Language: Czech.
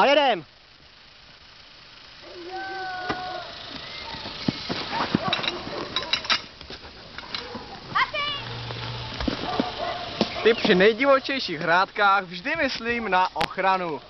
A jedem! Ty při nejdivočejších hrádkách vždy myslím na ochranu.